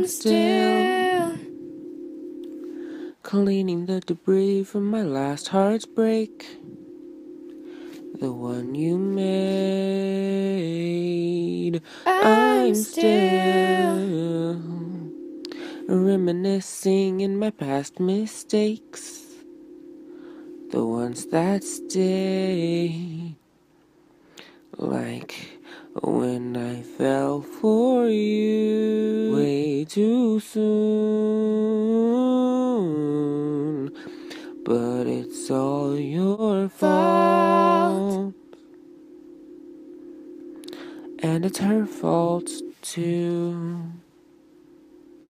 I'm still cleaning the debris from my last heartbreak. The one you made. I'm still reminiscing in my past mistakes. The ones that stay. Like when I fell for you too soon. But it's all your fault. And it's her fault too.